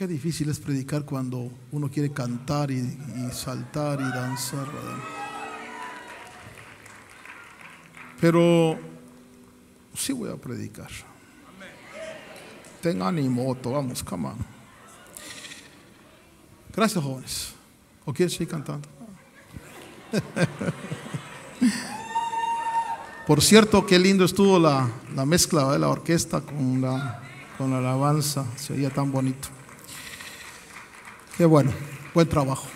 Qué difícil es predicar cuando uno quiere cantar y, saltar y danzar. ¿verdad? Pero sí voy a predicar. Ten ánimo, Otto, vamos, come on. Gracias, jóvenes. ¿O quieres seguir cantando? Por cierto, qué lindo estuvo la, la mezcla de la orquesta con la, con la alabanza. Se oía tan bonito. Qué bueno. Buen trabajo.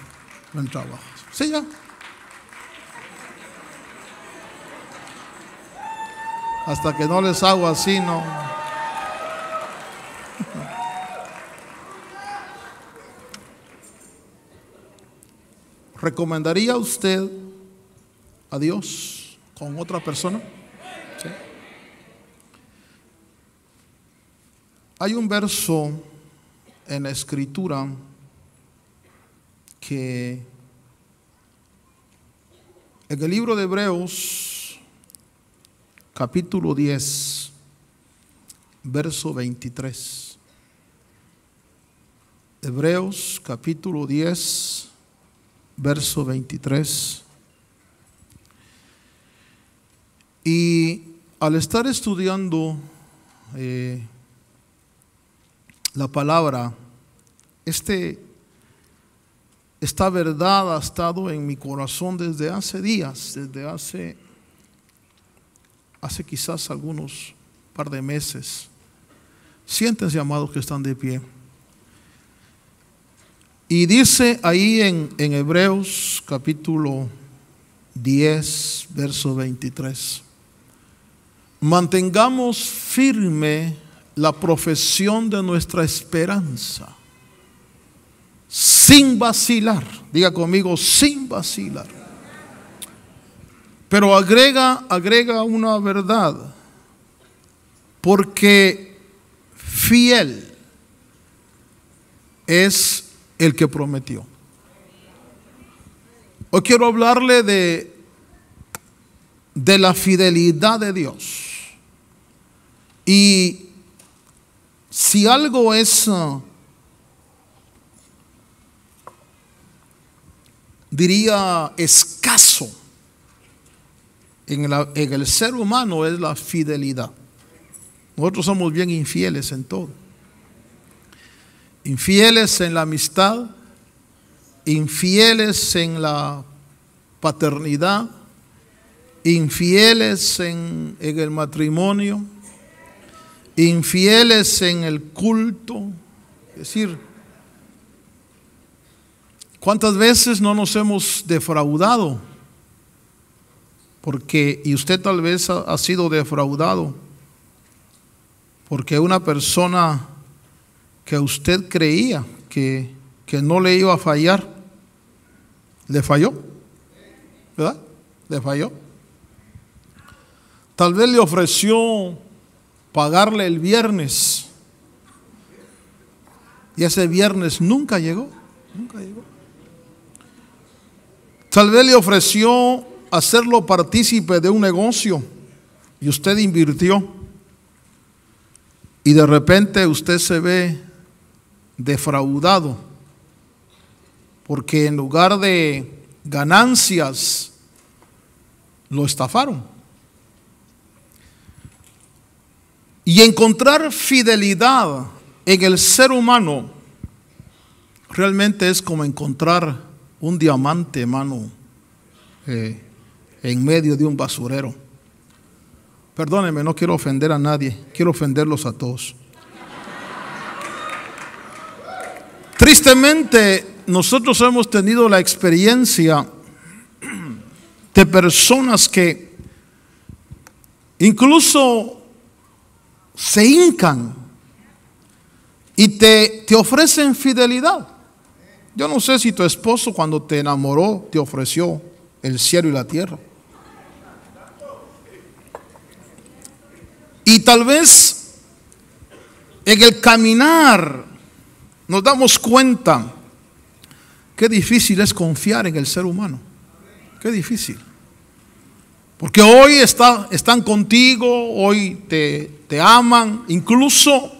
Buen trabajo. Sí, ya. Hasta que no les hago así, no. ¿Recomendaría usted a Dios con otra persona? ¿Sí? Hay un verso en la escritura que en el libro de Hebreos, capítulo 10, verso 23. Hebreos, capítulo 10, verso 23. Y al estar estudiando eh, la palabra, este, esta verdad ha estado en mi corazón desde hace días, desde hace, hace quizás algunos par de meses. Siéntense, amados, que están de pie. Y dice ahí en, en Hebreos capítulo 10, verso 23, mantengamos firme la profesión de nuestra esperanza, sin vacilar, diga conmigo, sin vacilar. Pero agrega, agrega una verdad, porque fiel es el que prometió. Hoy quiero hablarle de, de la fidelidad de Dios. Y si algo es, uh, diría, escaso en, el ser humano es la fidelidad. Nosotros somos bien infieles en todo infieles en la amistad, infieles en la paternidad, infieles en, en, el matrimonio, infieles en el culto. Es decir, ¿cuántas veces no nos hemos defraudado? Porque, y usted tal vez ha, sido defraudado, porque una persona que usted creía que, que, no le iba a fallar, le falló, ¿verdad? Le falló. Tal vez le ofreció pagarle el viernes y ese viernes nunca llegó, nunca llegó. Tal vez le ofreció hacerlo partícipe de un negocio y usted invirtió y de repente usted se ve defraudado, porque en lugar de ganancias, lo estafaron. Y encontrar fidelidad en el ser humano realmente es como encontrar un diamante, hermano, eh, en medio de un basurero. Perdónenme, no quiero ofender a nadie, quiero ofenderlos a todos. Tristemente, nosotros hemos tenido la experiencia de personas que incluso se hincan y te, te, ofrecen fidelidad. Yo no sé si tu esposo cuando te enamoró te ofreció el cielo y la tierra. Y tal vez en el caminar nos damos cuenta qué difícil es confiar en el ser humano. Qué difícil. Porque hoy está, están contigo, hoy te, te aman, incluso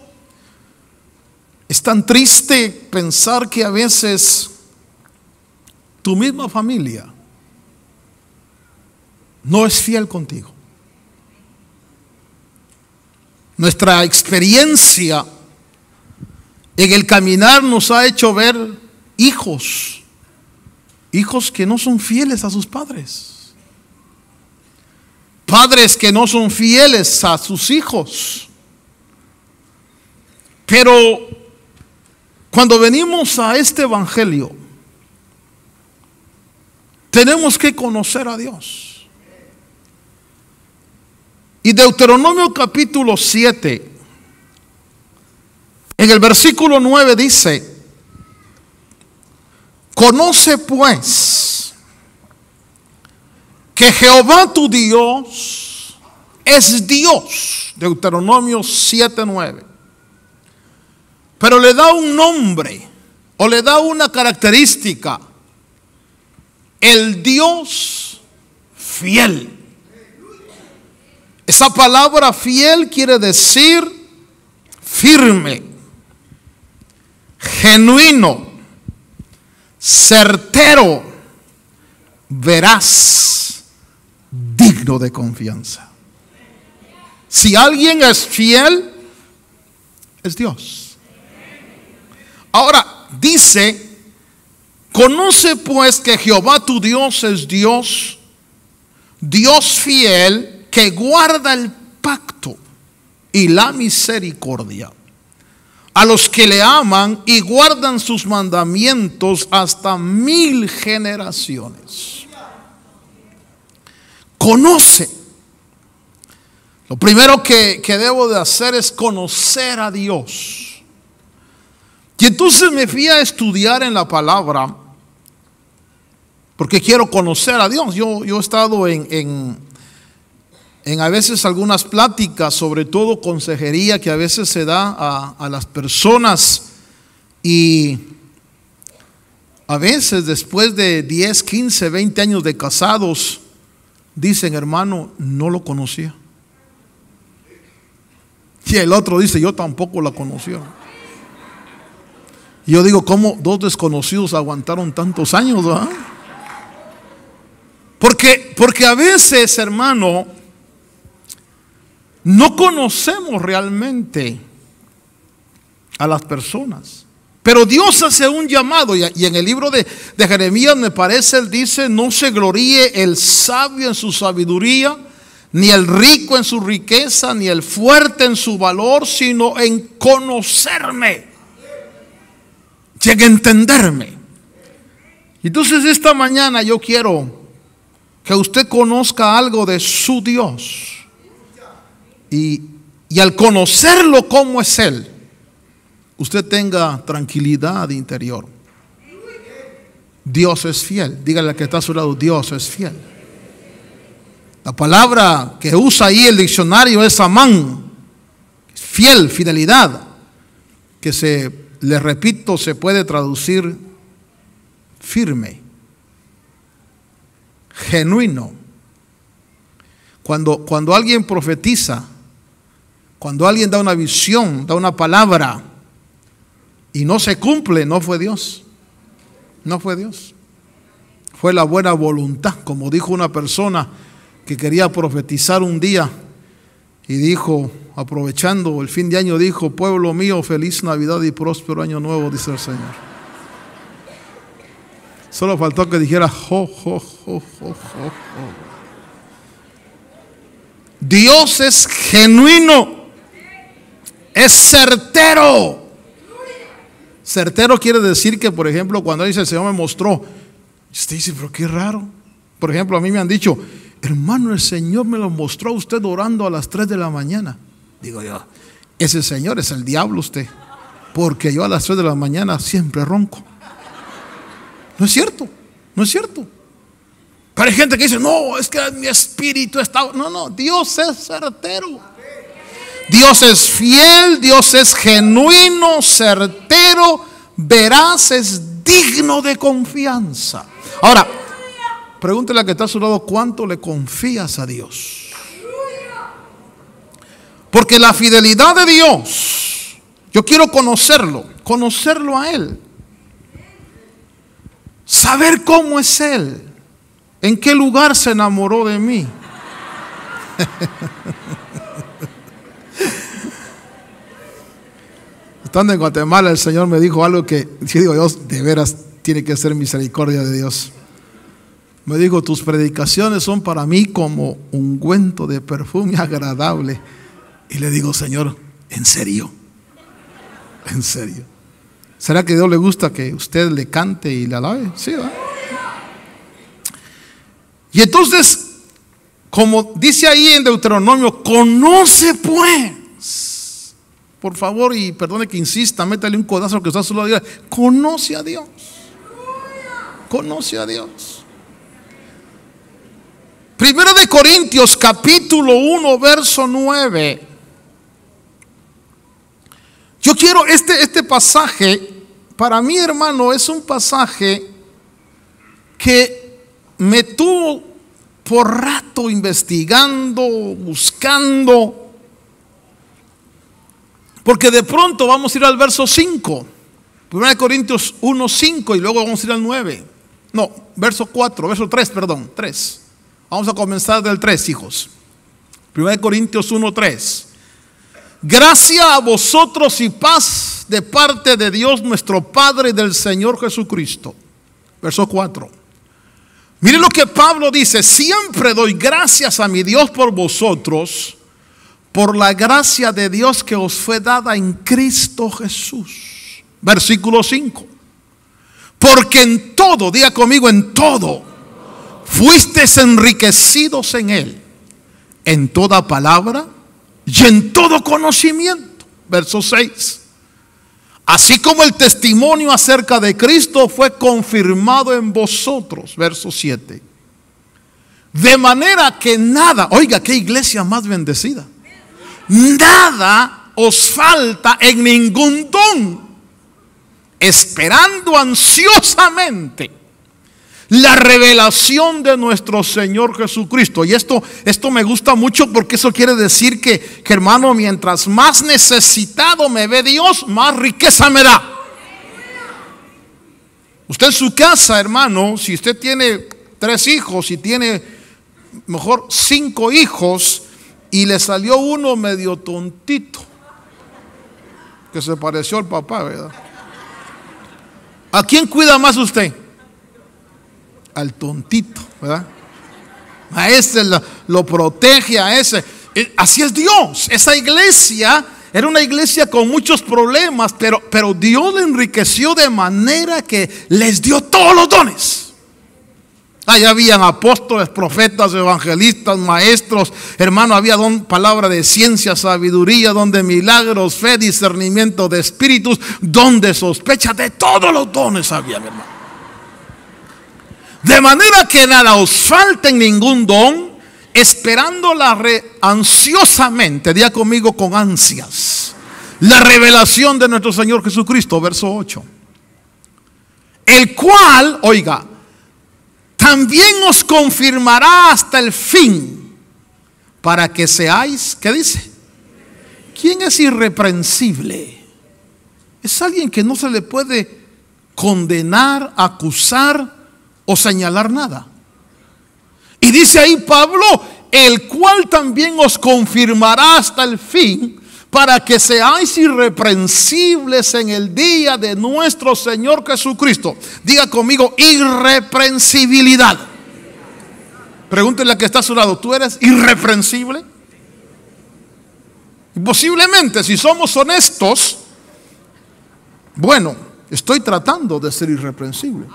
Es tan triste pensar que a veces tu misma familia no es fiel contigo. Nuestra experiencia en el caminar nos ha hecho ver hijos, hijos que no son fieles a sus padres, padres que no son fieles a sus hijos. Pero cuando venimos a este Evangelio, tenemos que conocer a Dios. Y Deuteronomio capítulo 7, en el versículo 9 dice, conoce pues que Jehová tu Dios es Dios. Deuteronomio 7, 9 pero le da un nombre o le da una característica. El Dios fiel. Esa palabra fiel quiere decir firme, genuino, certero, veraz, digno de confianza. Si alguien es fiel, es Dios. Ahora, dice, conoce pues que Jehová tu Dios es Dios, Dios fiel, que guarda el pacto y la misericordia a los que le aman y guardan sus mandamientos hasta mil generaciones. Conoce. Lo primero que, que, debo de hacer es conocer a Dios. Y entonces me fui a estudiar en la palabra, porque quiero conocer a Dios. Yo, yo he estado en, en, a veces algunas pláticas, sobre todo consejería que a veces se da a, a las personas y a veces después de 10, 15, 20 años de casados, dicen, hermano, no lo conocía. Y el otro dice, yo tampoco la conocía. Yo digo, ¿cómo dos desconocidos aguantaron tantos años? Porque, porque a veces, hermano, no conocemos realmente a las personas. Pero Dios hace un llamado y, en el libro de, de, Jeremías me parece, él dice, no se gloríe el sabio en su sabiduría, ni el rico en su riqueza, ni el fuerte en su valor, sino en conocerme a entenderme. Entonces esta mañana yo quiero que usted conozca algo de su Dios. Y, y al conocerlo como es Él, usted tenga tranquilidad interior. Dios es fiel. Dígale al que está a su lado, Dios es fiel. La palabra que usa ahí el diccionario es amán, fiel, fidelidad, que se le repito, se puede traducir firme, genuino. Cuando, cuando alguien profetiza, cuando alguien da una visión, da una palabra y no se cumple, no fue Dios. No fue Dios. Fue la buena voluntad, como dijo una persona que quería profetizar un día y dijo, aprovechando el fin de año, dijo, pueblo mío, feliz Navidad y próspero año nuevo, dice el Señor. Solo faltó que dijera, jo, jo, jo, jo, jo, Dios es genuino, es certero. Certero quiere decir que, por ejemplo, cuando dice el Señor me mostró, usted dice, pero qué raro. Por ejemplo, a mí me han dicho, hermano, el Señor me lo mostró a usted orando a las 3 de la mañana. Digo yo, ese Señor es el diablo usted, porque yo a las 3 de la mañana siempre ronco. No es cierto, no es cierto. Pero hay gente que dice, no, es que mi espíritu está... No, no, Dios es certero. Dios es fiel, Dios es genuino, certero, veraz, es digno de confianza. Ahora, Pregúntele a que está a su lado cuánto le confías a Dios. Porque la fidelidad de Dios, Yo quiero conocerlo, conocerlo a Él. Saber cómo es Él. En qué lugar se enamoró de mí. Estando en Guatemala, el Señor me dijo algo que, yo digo, Dios, de veras tiene que ser misericordia de Dios. Me dijo, tus predicaciones son para mí como un ungüento de perfume agradable. Y le digo, Señor, ¿en serio? ¿En serio? ¿Será que a Dios le gusta que usted le cante y le alabe? Sí, ¿verdad? Y entonces, como dice ahí en Deuteronomio, conoce pues. Por favor, y perdone que insista, métale un codazo que está solo diga, conoce a Dios. Conoce a Dios. Primero de Corintios capítulo 1, verso 9. Yo quiero este, este pasaje, para mí hermano, es un pasaje que me tuvo por rato investigando, buscando, porque de pronto vamos a ir al verso 5, 1 Corintios 1, 5 y luego vamos a ir al 9. No, verso 4, verso 3, perdón, 3. Vamos a comenzar del 3, hijos. 1 Corintios 1, 3. Gracia a vosotros y paz de parte de Dios nuestro Padre y del Señor Jesucristo. Verso 4. Miren lo que Pablo dice, siempre doy gracias a mi Dios por vosotros, por la gracia de Dios que os fue dada en Cristo Jesús. Versículo 5. Porque en todo, diga conmigo, en todo, fuisteis enriquecidos en Él, en toda palabra y en todo conocimiento. Verso 6. Así como el testimonio acerca de Cristo fue confirmado en vosotros. Verso 7. De manera que nada, oiga, qué iglesia más bendecida. Nada os falta en ningún don, esperando ansiosamente la revelación de nuestro Señor Jesucristo. Y esto, esto me gusta mucho porque eso quiere decir que, hermano, mientras más necesitado me ve Dios, más riqueza me da. Usted en su casa, hermano, si usted tiene tres hijos y tiene mejor cinco hijos y le salió uno medio tontito, que se pareció al papá, ¿verdad? ¿A quién cuida más usted? Al tontito, ¿verdad? A ese lo, protege, a ese. Así es Dios. Esa iglesia era una iglesia con muchos problemas, pero, pero Dios le enriqueció de manera que les dio todos los dones. Allá habían apóstoles, profetas, evangelistas, maestros, hermano, había don, palabra de ciencia, sabiduría, don de milagros, fe, discernimiento de espíritus, don de sospecha, de todos los dones había, hermano. De manera que nada os falte ningún don, esperándola ansiosamente, día conmigo con ansias, la revelación de nuestro Señor Jesucristo, verso 8. El cual, oiga, también os confirmará hasta el fin, para que seáis, ¿qué dice? ¿Quién es irreprensible? Es alguien que no se le puede condenar, acusar, o señalar nada. Y dice ahí Pablo, el cual también os confirmará hasta el fin para que seáis irreprensibles en el día de nuestro Señor Jesucristo. Diga conmigo, irreprensibilidad. Pregúntele a que está a su lado, ¿tú eres irreprensible? posiblemente, si somos honestos, bueno, estoy tratando de ser irreprensible.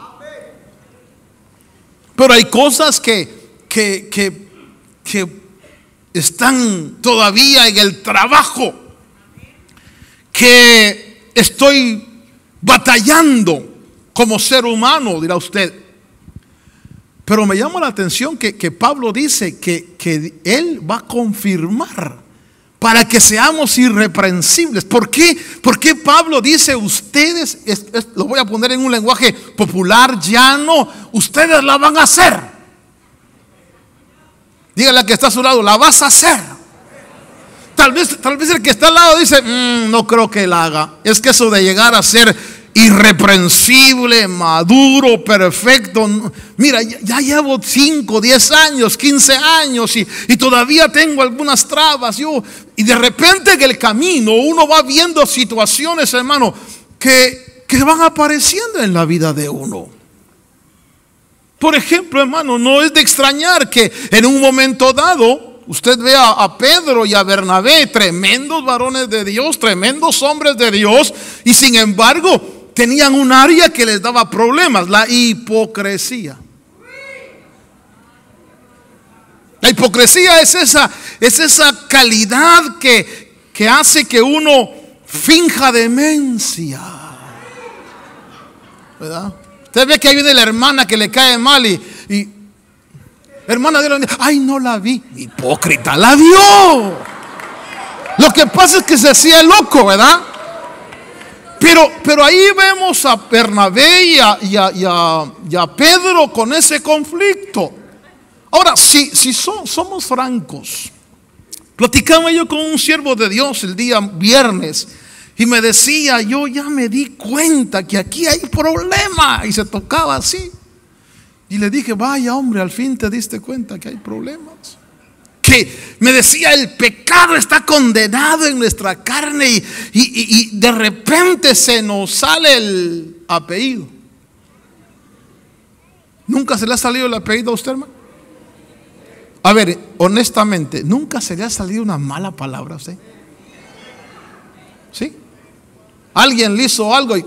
Pero hay cosas que, que, que, están todavía en el trabajo, que estoy batallando como ser humano, dirá usted. Pero me llama la atención que, que Pablo dice que, que, Él va a confirmar para que seamos irreprensibles. ¿Por qué? Porque Pablo dice, ustedes, lo voy a poner en un lenguaje popular, llano, ustedes la van a hacer. Dígale a que está a su lado, la vas a hacer. Tal vez, tal vez el que está al lado dice, "Mm, no creo que él haga. Es que eso de llegar a ser irreprensible, maduro, perfecto. Mira, ya, llevo 5, 10 años, 15 años y, y todavía tengo algunas trabas. Yo, y de repente en el camino uno va viendo situaciones, hermano, que, que van apareciendo en la vida de uno. Por ejemplo, hermano, no es de extrañar que en un momento dado usted vea a Pedro y a Bernabé, tremendos varones de Dios, tremendos hombres de Dios, y sin embargo tenían un área que les daba problemas, la hipocresía. La hipocresía es esa, es esa calidad que, que hace que uno finja demencia. ¿Verdad? Usted ve que ahí viene la hermana que le cae mal y, y hermana de la ay, no la vi. Hipócrita, la vio. Lo que pasa es que se hacía loco, ¿verdad? Pero, pero ahí vemos a Bernabé y a, Pedro con ese conflicto. Ahora, si, si so- somos francos, platicaba yo con un siervo de Dios el día viernes y me decía, yo ya me di cuenta que aquí hay problema y se tocaba así. Y le dije, vaya hombre, al fin te diste cuenta que hay problemas. Me decía, el pecado está condenado en nuestra carne y- y de repente se nos sale el apellido. ¿Nunca se le ha salido el apellido a usted, hermano? A ver, honestamente, ¿nunca se le ha salido una mala palabra a usted? ¿Sí? Alguien le hizo algo y...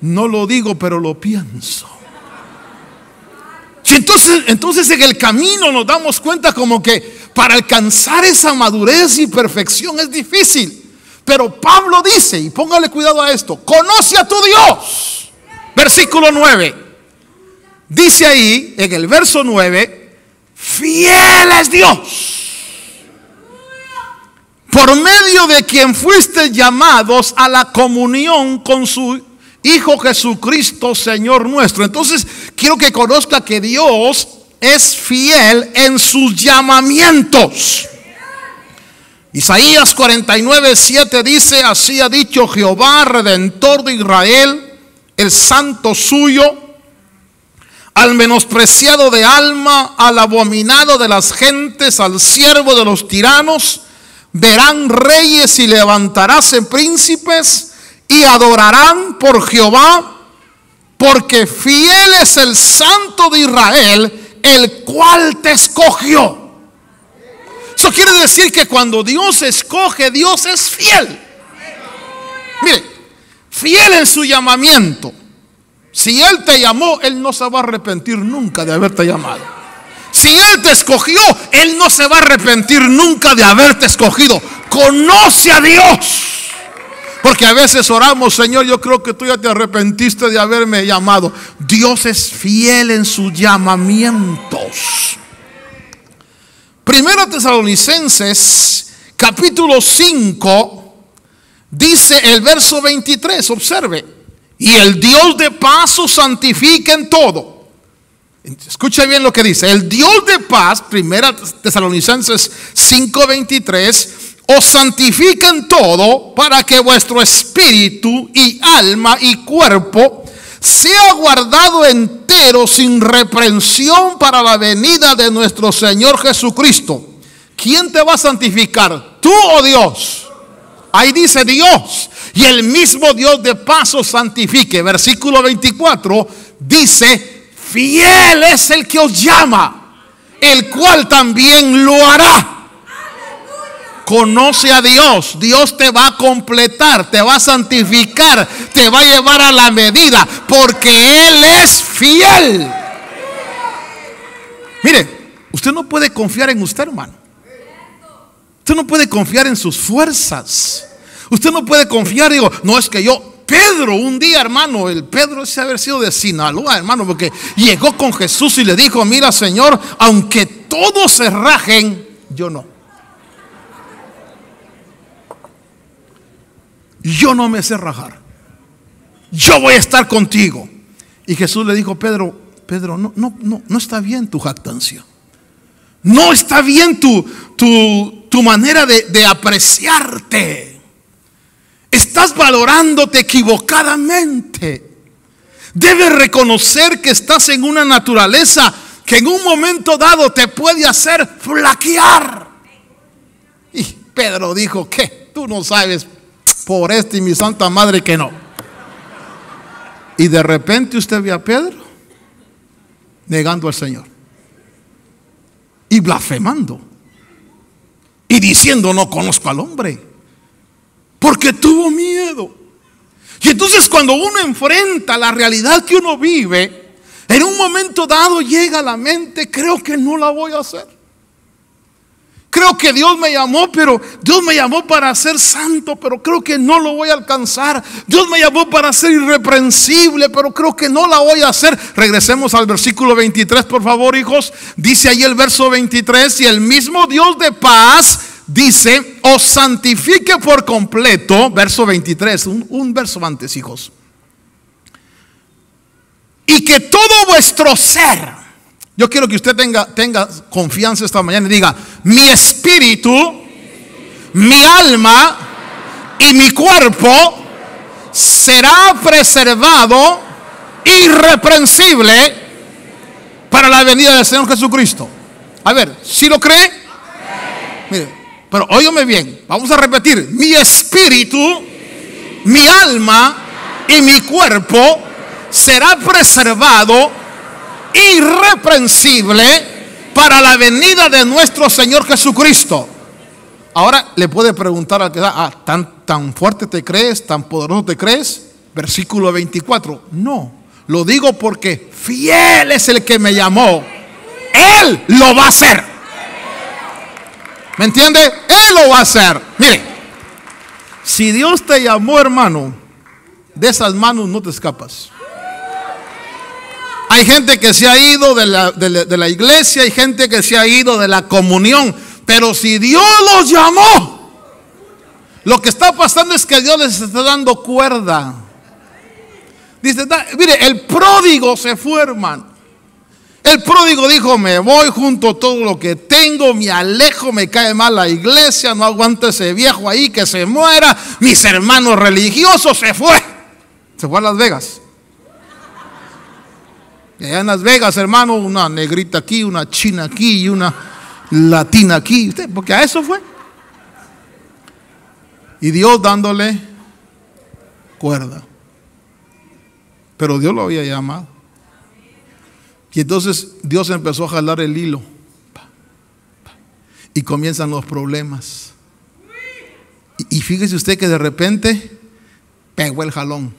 No lo digo, pero lo pienso. Entonces, entonces en el camino nos damos cuenta como que para alcanzar esa madurez y perfección es difícil. Pero Pablo dice, y póngale cuidado a esto, conoce a tu Dios. Versículo 9. Dice ahí, en el verso 9, fiel es Dios. Por medio de quien fuiste llamados a la comunión con su Hijo Jesucristo, Señor nuestro. Entonces, quiero que conozca que Dios es fiel en sus llamamientos. Isaías 49, 7 dice, así ha dicho Jehová, redentor de Israel, el santo suyo, al menospreciado de alma, al abominado de las gentes, al siervo de los tiranos, verán reyes y levantaráse príncipes y adorarán por Jehová, porque fiel es el santo de Israel, el cual te escogió. Eso quiere decir que cuando Dios escoge, Dios es fiel. Mire, fiel en su llamamiento. Si Él te llamó, Él no se va a arrepentir nunca de haberte llamado. Si Él te escogió, Él no se va a arrepentir nunca de haberte escogido. Conoce a Dios. Porque a veces oramos, Señor, yo creo que tú ya te arrepentiste de haberme llamado. Dios es fiel en sus llamamientos. Primera Tesalonicenses, capítulo 5, dice el verso 23, observe, y el Dios de paz os santifica en todo. Escucha bien lo que dice, el Dios de paz, primera Tesalonicenses 5:23, os santifica en todo para que vuestro espíritu y alma y cuerpo sea guardado entero sin reprensión para la venida de nuestro Señor Jesucristo. ¿Quién te va a santificar? ¿Tú o Dios? Ahí dice Dios. Y el mismo Dios de paso santifique. Versículo 24 dice, fiel es el que os llama, el cual también lo hará. Conoce a Dios, Dios te va a completar, te va a santificar, te va a llevar a la medida, porque Él es fiel. Mire, usted no puede confiar en usted, hermano. Usted no puede confiar en sus fuerzas. Usted no puede confiar, digo, no es que yo, Pedro, un día, hermano, el Pedro ese haber sido de Sinaloa, hermano, porque llegó con Jesús y le dijo, mira, Señor, aunque todos se rajen, yo no. Yo no me sé rajar. Yo voy a estar contigo. Y Jesús le dijo, Pedro, Pedro, no, no, no, no está bien tu jactancia. No está bien tu, tu, tu manera de, de apreciarte. Estás valorándote equivocadamente. Debes reconocer que estás en una naturaleza que en un momento dado te puede hacer flaquear. Y Pedro dijo, ¿qué? Tú no sabes por este y mi santa madre que no. Y de repente usted ve a Pedro negando al Señor. Y blasfemando. Y diciendo, no conozco al hombre. Porque tuvo miedo. Y entonces cuando uno enfrenta la realidad que uno vive, en un momento dado llega a la mente, creo que no la voy a hacer. Creo que Dios me llamó, pero Dios me llamó para ser santo, pero creo que no lo voy a alcanzar. Dios me llamó para ser irreprensible, pero creo que no la voy a hacer. Regresemos al versículo 23, por favor, hijos. Dice ahí el verso 23, y el mismo Dios de paz dice, os santifique por completo, verso 23, un, un verso antes, hijos. Y que todo vuestro ser, yo quiero que usted tenga, tenga confianza esta mañana y diga, mi espíritu, mi alma y mi cuerpo será preservado irreprensible para la venida del Señor Jesucristo. A ver, si lo cree? Mire, pero óyeme bien, vamos a repetir, mi espíritu, mi alma y mi cuerpo será preservado irreprensible para la venida de nuestro Señor Jesucristo. Ahora le puede preguntar al que da, ah, ¿tan, tan fuerte te crees, tan poderoso te crees? Versículo 24. No, lo digo porque fiel es el que me llamó. Él lo va a hacer. ¿Me entiende? Él lo va a hacer. Mire, si Dios te llamó hermano, de esas manos no te escapas. Hay gente que se ha ido de la, de, la, iglesia, hay gente que se ha ido de la comunión. Pero si Dios los llamó, lo que está pasando es que Dios les está dando cuerda. Dice, mire, el pródigo se fue, hermano. El pródigo dijo, me voy junto a todo lo que tengo, me alejo, me cae mal la iglesia, no aguanto ese viejo ahí que se muera, mis hermanos religiosos, se fue. Se fue a Las Vegas. Allá en Las Vegas, hermano, una negrita aquí, una china aquí y una latina aquí. ¿Usted? Porque a eso fue. Y Dios dándole cuerda. Pero Dios lo había llamado. Y entonces Dios empezó a jalar el hilo. Y comienzan los problemas. Y, fíjese usted que de repente pegó el jalón.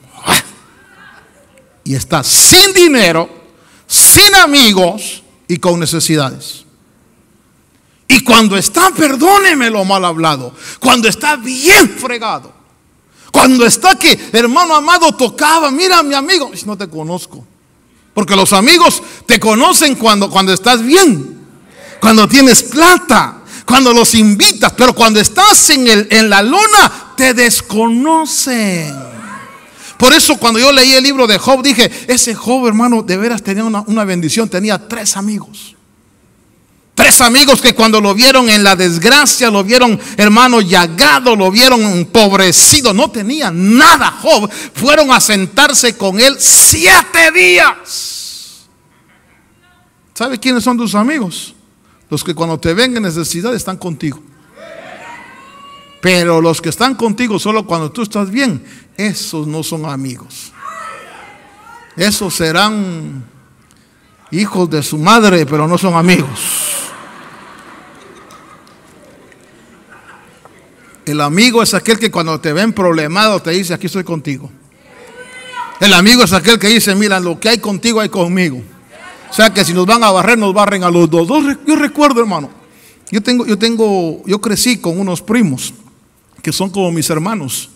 Y está sin dinero sin amigos y con necesidades. Y cuando está, perdóneme lo mal hablado, cuando está bien fregado, cuando está que, hermano amado, tocaba, mira mi amigo, no te conozco. Porque los amigos te conocen cuando, cuando estás bien, cuando tienes plata, cuando los invitas, pero cuando estás en, el, en la lona, te desconocen. Por eso cuando yo leí el libro de Job dije, ese Job hermano de veras tenía una, bendición, tenía tres amigos. Tres amigos que cuando lo vieron en la desgracia, lo vieron hermano llagado, lo vieron empobrecido, no tenía nada Job. Fueron a sentarse con él siete días. ¿Sabe quiénes son tus amigos? Los que cuando te ven en necesidad están contigo. Pero los que están contigo solo cuando tú estás bien, esos no son amigos. Esos serán hijos de su madre, pero no son amigos. El amigo es aquel que cuando te ven problemado te dice, aquí estoy contigo. El amigo es aquel que dice, mira, lo que hay contigo hay conmigo. O sea que si nos van a barrer, nos barren a los dos. Yo recuerdo, hermano, yo tengo, yo tengo, yo crecí con unos primos que son como mis hermanos.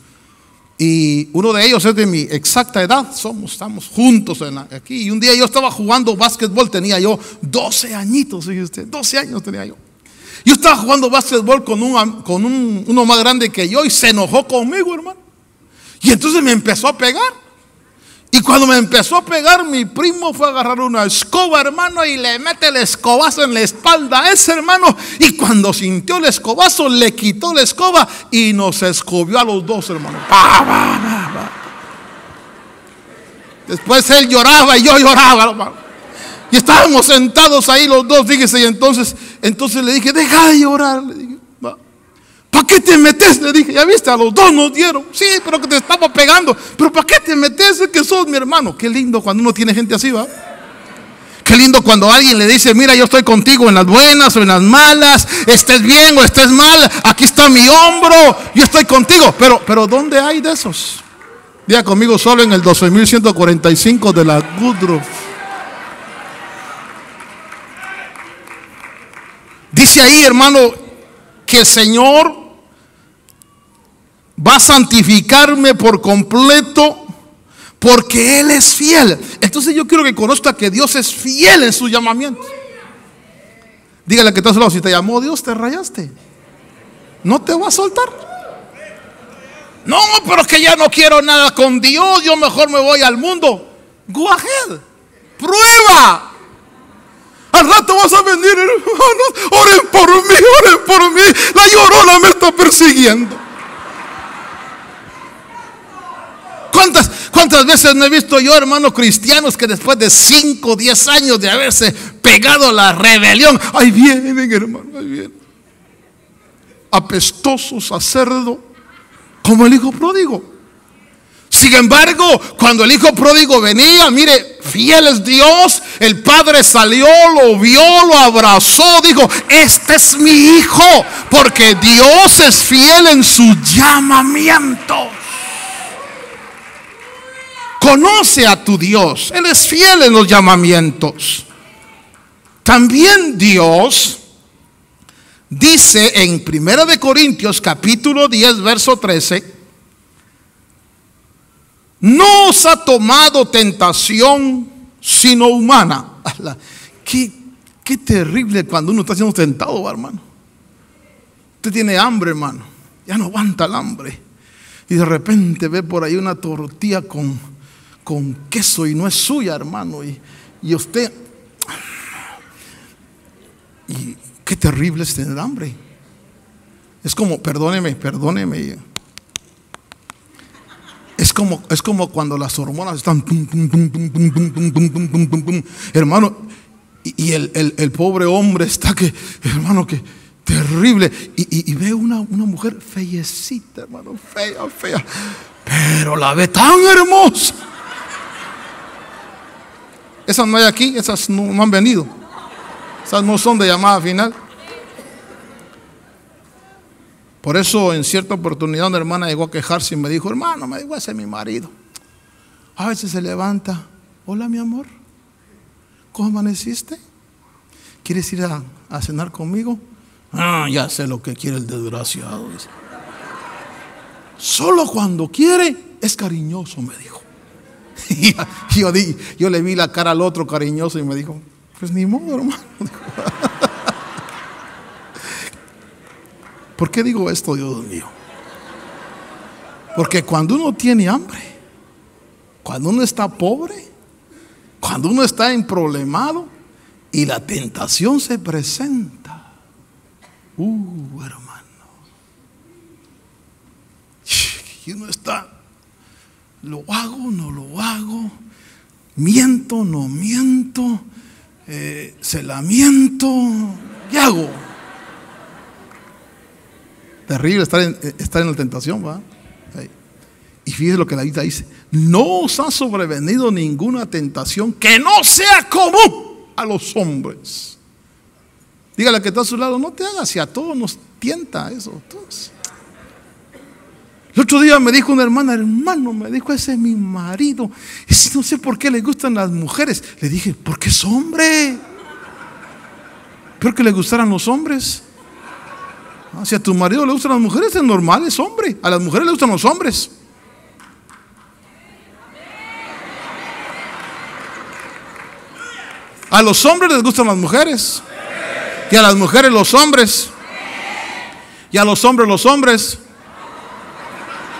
Y uno de ellos es de mi exacta edad, somos, estamos juntos aquí. Y un día yo estaba jugando básquetbol, tenía yo 12 añitos, usted, 12 años tenía yo. Yo estaba jugando básquetbol con, un, con uno más grande que yo y se enojó conmigo, hermano. Y entonces me empezó a pegar. Y cuando me empezó a pegar, mi primo fue a agarrar una escoba, hermano, y le mete el escobazo en la espalda a ese hermano. Y cuando sintió el escobazo, le quitó la escoba y nos escobió a los dos, hermano. Después él lloraba y yo lloraba, hermano. Y estábamos sentados ahí los dos, fíjese, y entonces, entonces le dije, deja de llorar. ¿Para qué te metes? Le dije, ya viste, a los dos nos dieron. Sí, pero que te estaba pegando. Pero ¿para qué te metes? Es que sos mi hermano. Qué lindo cuando uno tiene gente así, ¿va? Qué lindo cuando alguien le dice, mira, yo estoy contigo en las buenas o en las malas, estés bien o estés mal, aquí está mi hombro, yo estoy contigo. Pero, pero ¿dónde hay de esos? Diga conmigo solo en el 12.145 de la Goodruff. Dice ahí, hermano, que el Señor va a santificarme por completo porque Él es fiel. Entonces yo quiero que conozca que Dios es fiel en su llamamiento. Dígale que estás lado, si te llamó Dios, te rayaste. No te va a soltar. No, pero es que ya no quiero nada con Dios, yo mejor me voy al mundo. Go ahead. Prueba. Al rato vas a venir, hermanos. Oren por mí, oren por mí. La llorona me está persiguiendo. ¿Cuántas, ¿Cuántas veces no he visto yo, hermanos cristianos, que después de 5 o 10 años de haberse pegado la rebelión, ahí vienen, hermano, ahí vienen. Apestoso sacerdo, como el hijo pródigo. Sin embargo, cuando el hijo pródigo venía, mire, fiel es Dios, el padre salió, lo vio, lo abrazó, dijo, este es mi hijo, porque Dios es fiel en su llamamiento. Conoce a tu Dios, Él es fiel en los llamamientos. También Dios dice en Primera de Corintios capítulo 10 verso 13, no os ha tomado tentación sino humana. Qué, qué terrible cuando uno está siendo tentado, hermano. Usted tiene hambre, hermano. Ya no aguanta el hambre. Y de repente ve por ahí una tortilla con, con queso y no es suya, hermano. Y, y usted... Y qué terrible es tener hambre. Es como, perdóneme, perdóneme es como, es como cuando las hormonas están hermano, y, el, pobre hombre está que, hermano, que terrible. Y, ve una, una mujer feyecita, hermano, fea, fea, pero la ve tan hermosa. Esas no hay aquí, esas no han venido. Esas no son de llamada final. Por eso en cierta oportunidad una hermana llegó a quejarse y me dijo, hermano, me dijo, ese es mi marido. A veces se levanta, hola mi amor, ¿cómo amaneciste? ¿Quieres ir a, cenar conmigo? Ah, ya sé lo que quiere el desgraciado. Solo cuando quiere es cariñoso, me dijo. Y yo, yo le vi la cara al otro cariñoso y me dijo, pues ni modo, hermano. ¿Por qué digo esto, Dios mío? Porque cuando uno tiene hambre, cuando uno está pobre, cuando uno está emproblemado y la tentación se presenta, uh, hermano, y uno está, lo hago, no lo hago, miento, no miento, eh, se la miento, ¿qué hago? Terrible estar en, estar en la tentación, ¿va? Y fíjese lo que la Biblia dice. No os ha sobrevenido ninguna tentación que no sea común a los hombres. Dígale que está a su lado, no te hagas, si a todos nos tienta eso. Todos. El otro día me dijo una hermana, hermano, me dijo, ese es mi marido. Y si no sé por qué le gustan las mujeres. Le dije, porque es hombre. Peor que le gustaran los hombres. Ah, si a tu marido le gustan las mujeres, es normal, es hombre. A las mujeres le gustan los hombres. A los hombres les gustan las mujeres. Y a las mujeres los hombres. Y a los hombres los hombres.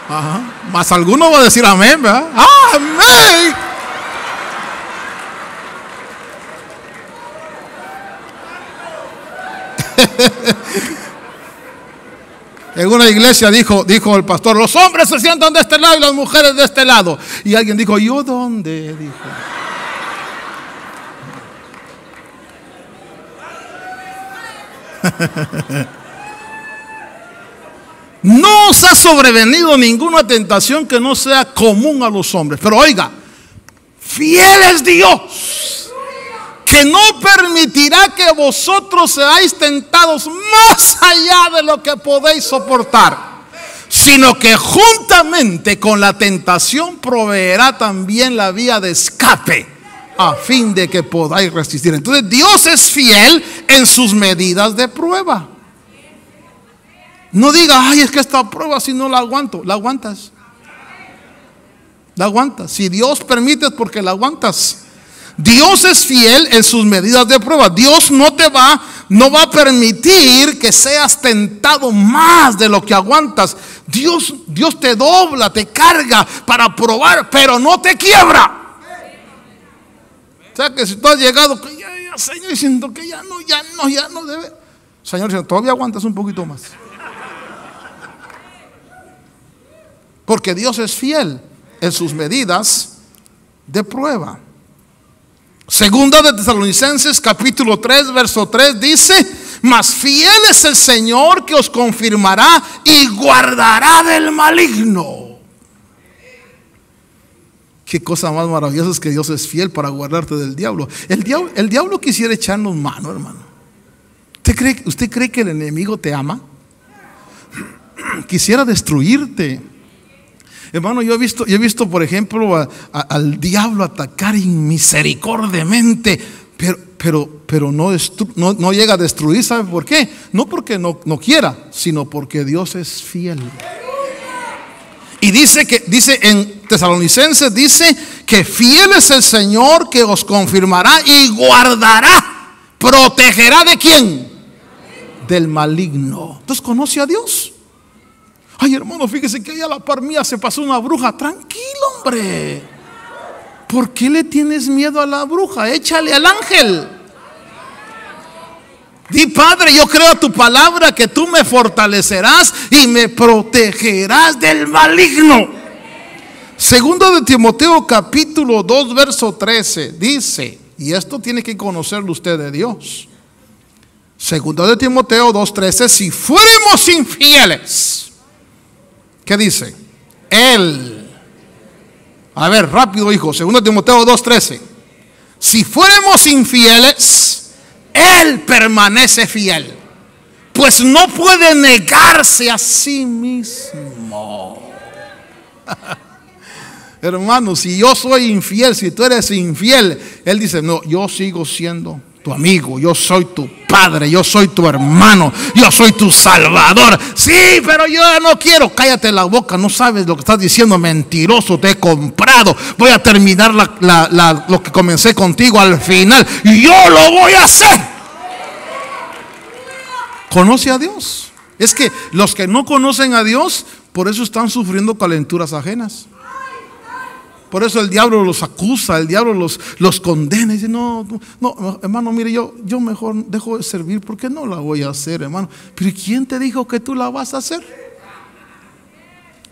Ajá. Más alguno va a decir amén, ¿verdad? ¡Amén! en una iglesia dijo, dijo el pastor, los hombres se sientan de este lado y las mujeres de este lado. Y alguien dijo, ¿yo dónde? Dijo. No os ha sobrevenido ninguna tentación que no sea común a los hombres. Pero oiga, fiel es Dios, que no permitirá que vosotros seáis tentados más allá de lo que podéis soportar, sino que juntamente con la tentación proveerá también la vía de escape a fin de que podáis resistir. Entonces Dios es fiel en sus medidas de prueba. No diga, ay, es que esta prueba si no la aguanto. La aguantas. La aguantas. Si Dios permite es porque la aguantas. Dios es fiel en sus medidas de prueba. Dios no te va, no va a permitir que seas tentado más de lo que aguantas. Dios, Dios te dobla, te carga para probar, pero no te quiebra. O sea que si tú has llegado, que ya, ya, Señor, diciendo que ya no, ya no, ya no debe. Señor, todavía aguantas un poquito más. Porque Dios es fiel en sus medidas de prueba. Segunda de Tesalonicenses capítulo 3 verso 3 dice, mas fiel es el Señor que os confirmará y guardará del maligno. Qué cosa más maravillosa es que Dios es fiel para guardarte del diablo. El diablo, el diablo quisiera echarnos mano, hermano. ¿Usted cree, ¿Usted cree que el enemigo te ama? Quisiera destruirte. Hermano, yo he visto, yo he visto por ejemplo, al diablo atacar inmisericordiamente, pero, pero, pero no, llega a destruir. ¿Sabe por qué? No porque no, no quiera, sino porque Dios es fiel. Y dice que, dice en Tesalonicenses, dice que fiel es el Señor que os confirmará y guardará, protegerá de quién? Del maligno. Entonces conoce a Dios. Ay, hermano, fíjese que allá a la par mía se pasó una bruja. Tranquilo, hombre. ¿Por qué le tienes miedo a la bruja? Échale al ángel. Di, Padre, yo creo a tu palabra que tú me fortalecerás y me protegerás del maligno. Segundo de Timoteo capítulo 2 verso 13 dice, y esto tiene que conocerlo usted de Dios. Segundo de Timoteo 2:13, si fuéramos infieles, ¿Qué dice? Él. A ver, rápido, hijo. Segundo Timoteo 2:13. Si fuéramos infieles, Él permanece fiel. Pues no puede negarse a sí mismo. Hermano, si yo soy infiel, si tú eres infiel, Él dice, no, yo sigo siendo tu amigo, yo soy tu padre, yo soy tu hermano, yo soy tu salvador. Sí, pero yo no quiero. Cállate la boca, no sabes lo que estás diciendo, mentiroso, te he comprado. Voy a terminar lo que comencé contigo al final yo lo voy a hacer. Conoce a Dios. Es que los que no conocen a Dios, por eso están sufriendo calenturas ajenas. Por eso el diablo los acusa, el diablo los, los condena. Y dice, no, no, hermano, mire, yo, yo mejor dejo de servir porque no la voy a hacer, hermano. Pero ¿quién te dijo que tú la vas a hacer?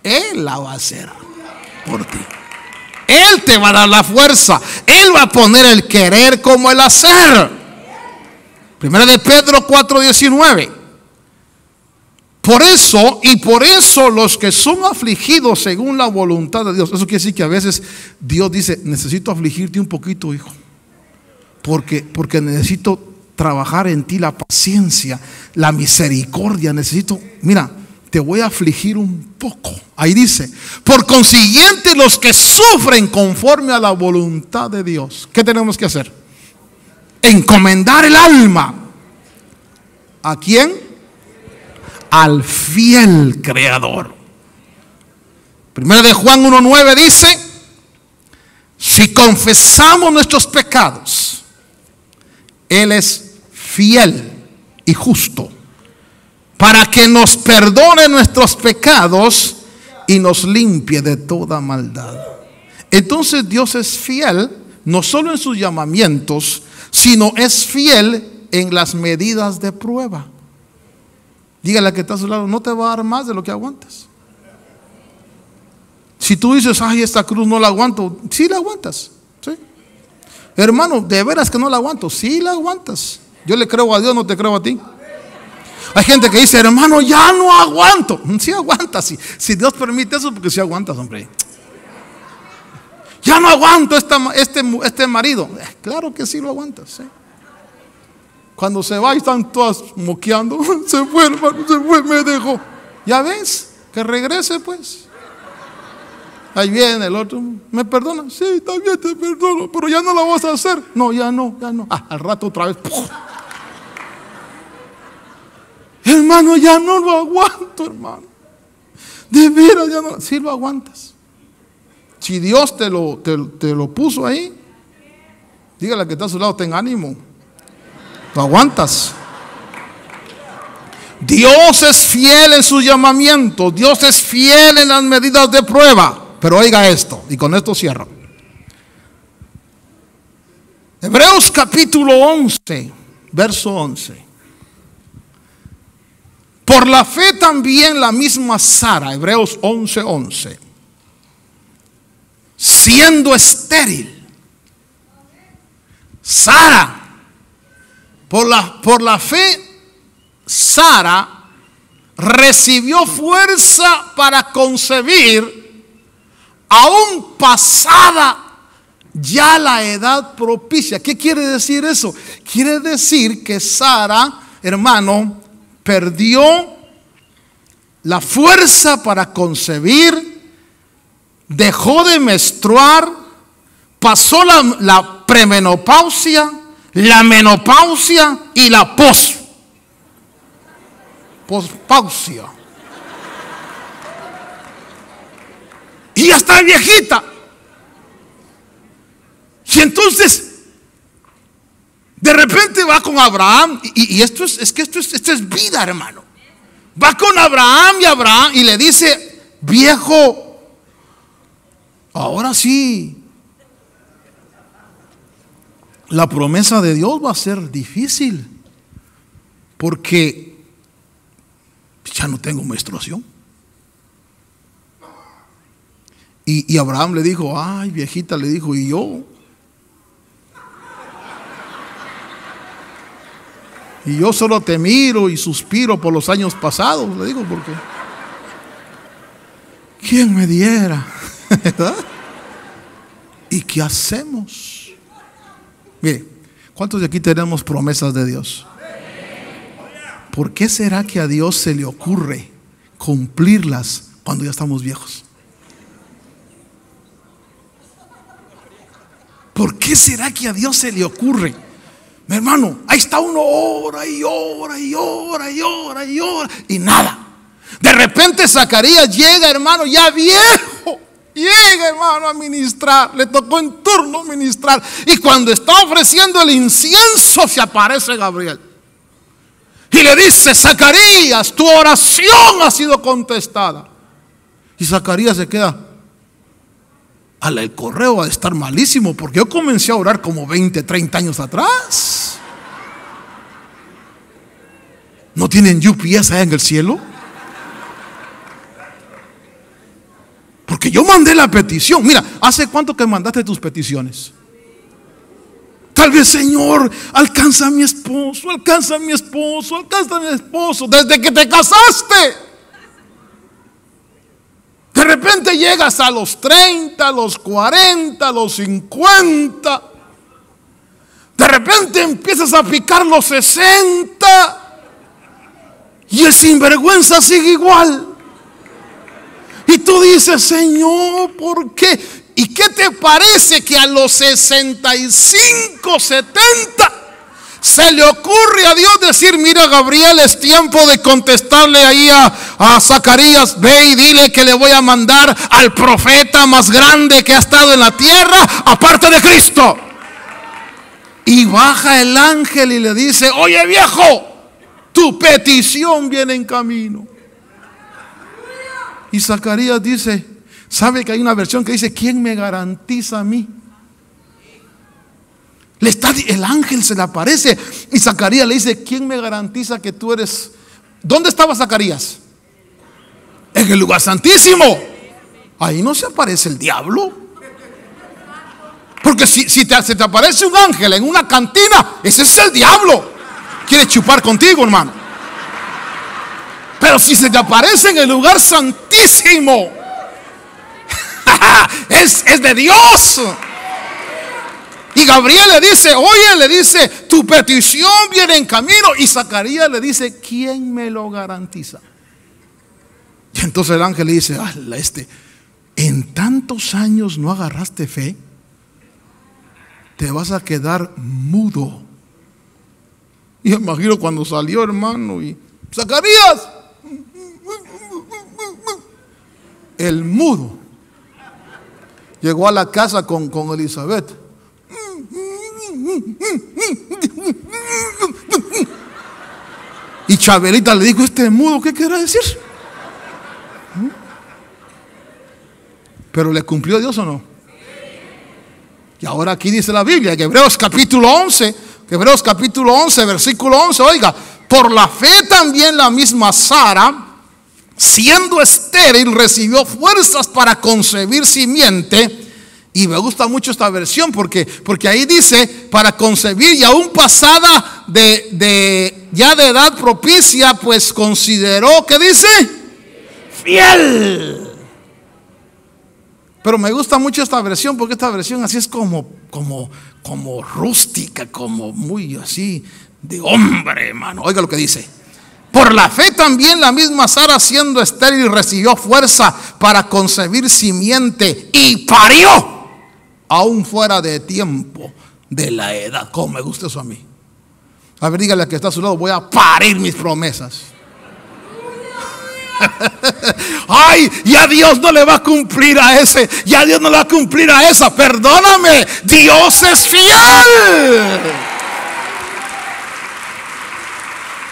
Él la va a hacer por ti. Él te va a dar la fuerza. Él va a poner el querer como el hacer. Primera de Pedro 4:19. Por eso, y por eso los que son afligidos según la voluntad de Dios, eso quiere decir que a veces Dios dice, necesito afligirte un poquito, hijo, porque, porque necesito trabajar en ti la paciencia, la misericordia, necesito, mira, te voy a afligir un poco. Ahí dice, por consiguiente los que sufren conforme a la voluntad de Dios, ¿qué tenemos que hacer? Encomendar el alma. ¿A quién? Al fiel creador. Primero de Juan 1.9 dice, si confesamos nuestros pecados, Él es fiel y justo para que nos perdone nuestros pecados y nos limpie de toda maldad. Entonces Dios es fiel no solo en sus llamamientos, sino es fiel en las medidas de prueba. Dígale a que está a su lado, no te va a dar más de lo que aguantas. Si tú dices, ay, esta cruz no la aguanto, sí la aguantas. ¿sí? Hermano, de veras que no la aguanto, sí la aguantas. Yo le creo a Dios, no te creo a ti. Hay gente que dice, hermano, ya no aguanto. Sí aguantas, si, si Dios permite eso, porque sí aguantas, hombre. Ya no aguanto este, este marido. Eh, claro que sí lo aguantas. Cuando se va y están todas moqueando, se fue, hermano, se fue, me dejó. Ya ves, que regrese pues. Ahí viene el otro, ¿me perdona? Sí, bien, te perdono, pero ya no lo vas a hacer. No, ya no, ya no. Ah, al rato otra vez. Hermano, ya no lo aguanto, hermano. De veras, ya no. Sí lo aguantas. Si Dios te lo, te, lo puso ahí, dígale que está a su lado, ten ánimo. Lo aguantas. Dios es fiel en su llamamiento. Dios es fiel en las medidas de prueba. Pero oiga esto, y con esto cierro. Hebreos capítulo 11, verso 11. Por la fe también la misma Sara, Hebreos 11, 11, siendo estéril, Sara, por la, por la fe, Sara recibió fuerza para concebir aún pasada ya la edad propicia. ¿Qué quiere decir eso? Quiere decir que Sara, hermano, perdió la fuerza para concebir, dejó de menstruar, pasó la, premenopausia, la menopausia y la pos, pospausia. Y ya está viejita. Y entonces, de repente va con Abraham. Y, esto es, es que esto es, esto es vida, hermano. Va con Abraham y Abraham y le dice, viejo, ahora sí, la promesa de Dios va a ser difícil. Porque ya no tengo menstruación. Y, Abraham le dijo, ay viejita, le dijo, ¿y yo? Y yo solo te miro y suspiro por los años pasados, le digo, porque ¿quién me diera? ¿Y qué hacemos? Mire, ¿cuántos de aquí tenemos promesas de Dios? ¿Por qué será que a Dios se le ocurre cumplirlas cuando ya estamos viejos? ¿Por qué será que a Dios se le ocurre? Mi hermano, ahí está uno hora y hora y hora y hora y hora y nada. De repente Zacarías llega, hermano, ya viejo. Llega, hermano, a ministrar. Le tocó en turno ministrar. Y cuando está ofreciendo el incienso, se aparece Gabriel. Y le dice, Zacarías, tu oración ha sido contestada. Y Zacarías se queda, el correo va a estar malísimo porque yo comencé a orar como 20, 30 años atrás. ¿No tienen UPS allá en el cielo? Porque yo mandé la petición. Mira, ¿hace cuánto que mandaste tus peticiones? Tal vez, Señor, alcanza a mi esposo, alcanza a mi esposo, alcanza a mi esposo, desde que te casaste. De repente llegas a los 30, a los 40, a los 50. De repente empiezas a picar los 60. Y el sinvergüenza sigue igual. Y tú dices, Señor, ¿por qué? ¿Y qué te parece que a los 65, 70 se le ocurre a Dios decir, mira Gabriel, es tiempo de contestarle ahí a, Zacarías, ve y dile que le voy a mandar al profeta más grande que ha estado en la tierra, aparte de Cristo. Y baja el ángel y le dice, oye viejo, tu petición viene en camino. Y Zacarías dice, ¿sabe que hay una versión que dice, ¿quién me garantiza a mí? está, el ángel se le aparece y Zacarías le dice, ¿quién me garantiza que tú eres ¿Dónde estaba Zacarías? En el lugar santísimo. Ahí no se aparece el diablo. Porque si, si te, se te aparece un ángel en una cantina, ese es el diablo. Quiere chupar contigo, hermano. Pero si se te aparece en el lugar santísimo, es, es de Dios. Y Gabriel le dice, oye, le dice, tu petición viene en camino. Y Zacarías le dice, ¿quién me lo garantiza? Y entonces el ángel le dice, este, en tantos años no agarraste fe, te vas a quedar mudo. Y imagino cuando salió hermano y Zacarías, el mudo, llegó a la casa con, con Elizabeth. Y Chabelita le dijo, este mudo, ¿qué quiere decir? Pero le cumplió Dios o no? Y ahora aquí dice la Biblia, que Hebreos capítulo 11, que Hebreos capítulo 11, versículo 11, oiga, por la fe también la misma Sara, siendo estéril, recibió fuerzas para concebir simiente y me gusta mucho esta versión porque, porque ahí dice, para concebir y aún pasada de, de, ya de edad propicia, pues consideró, ¿qué dice? Fiel. Pero me gusta mucho esta versión porque esta versión así es como, como, como rústica, como muy así de hombre, hermano. Oiga lo que dice. Por la fe también la misma Sara siendo estéril recibió fuerza para concebir simiente y parió aún fuera de tiempo de la edad. ¿Cómo me gusta eso a mí? A ver, dígale a que está a su lado, voy a parir mis promesas. Ay, ya Dios no le va a cumplir a ese, ya Dios no le va a cumplir a esa. Perdóname, Dios es fiel.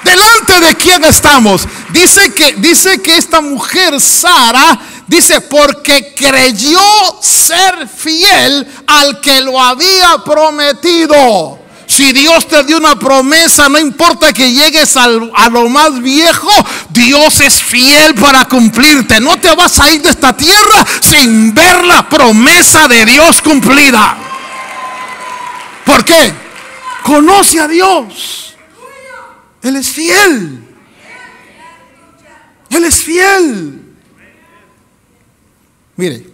Delante de quién estamos. Dice que dice que esta mujer Sara Dice, porque creyó ser fiel al que lo había prometido. Si Dios te dio una promesa, no importa que llegues a lo más viejo, Dios es fiel para cumplirte. No te vas a ir de esta tierra sin ver la promesa de Dios cumplida. ¿Por qué? Conoce a Dios. Él es fiel. Él es fiel. Mire,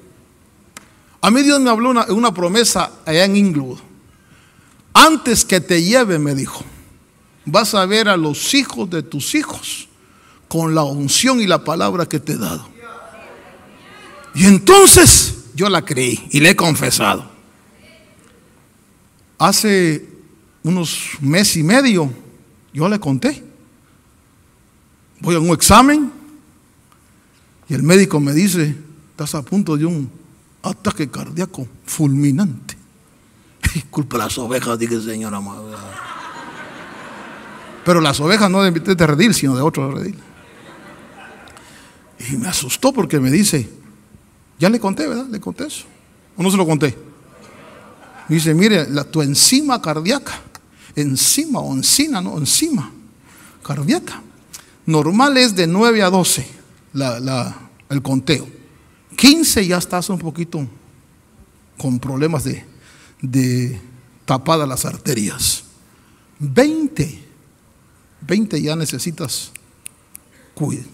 a mí Dios me habló una, una promesa allá en Inglewood. Antes que te lleve, me dijo, vas a ver a los hijos de tus hijos con la unción y la palabra que te he dado. Y entonces yo la creí y le he confesado. Hace unos meses y medio yo le conté. Voy a un examen y el médico me dice, Estás a punto de un ataque cardíaco fulminante. Disculpa las ovejas, dije Señor amado. Pero las ovejas no de, de redil, sino de otro redil. Y me asustó porque me dice, ya le conté, ¿verdad? Le conté eso. ¿O no se lo conté? Me dice, mire, la, tu enzima cardíaca, enzima o encina, no, enzima cardíaca, normal es de 9 a 12 el conteo. 15 ya estás un poquito con problemas de, de tapadas las arterias. 20, 20 ya necesitas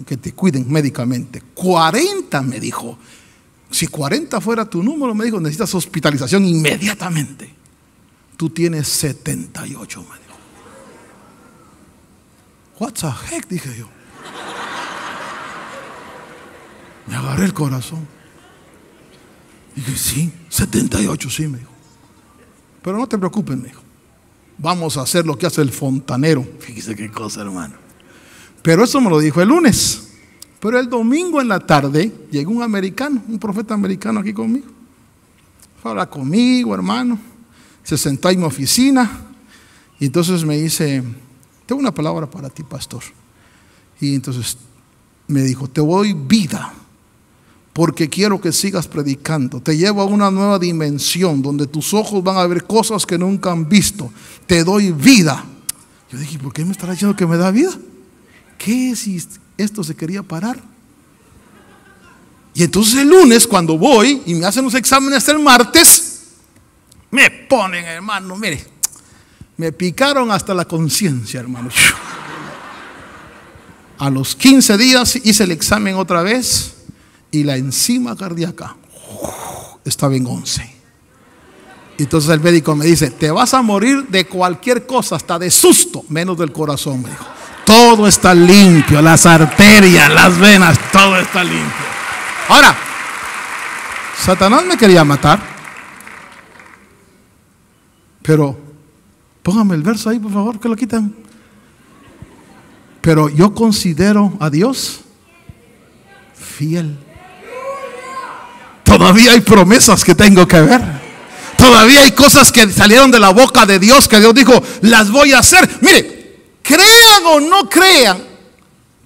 que te cuiden médicamente. 40 me dijo. Si 40 fuera tu número, me dijo, necesitas hospitalización inmediatamente. Tú tienes 78, me. What the heck, dije yo. Me agarré el corazón. Dije, sí, 78, sí, me dijo. Pero no te preocupes, me dijo. Vamos a hacer lo que hace el fontanero. Fíjese qué cosa, hermano. Pero eso me lo dijo el lunes. Pero el domingo en la tarde llegó un americano, un profeta americano aquí conmigo. Fue conmigo, hermano. Se sentó en mi oficina. Y entonces me dice, tengo una palabra para ti, pastor. Y entonces me dijo, te doy vida porque quiero que sigas predicando. Te llevo a una nueva dimensión donde tus ojos van a ver cosas que nunca han visto. Te doy vida. Yo dije, ¿por qué me estará diciendo que me da vida? qué si esto se quería parar? Y entonces el lunes cuando voy y me hacen los exámenes el martes, me ponen, hermano, mire, me picaron hasta la conciencia, hermano. A los 15 días hice el examen otra vez y la enzima cardíaca estaba en 11. Entonces el médico me dice, te vas a morir de cualquier cosa, hasta de susto, menos del corazón, me dijo. Todo está limpio, las arterias, las venas, todo está limpio. Ahora, Satanás me quería matar, pero póngame el verso ahí, por favor, que lo quitan. Pero yo considero a Dios fiel. Todavía hay promesas que tengo que ver. Todavía hay cosas que salieron de la boca de Dios que Dios dijo, las voy a hacer. Mire, crean o no crean,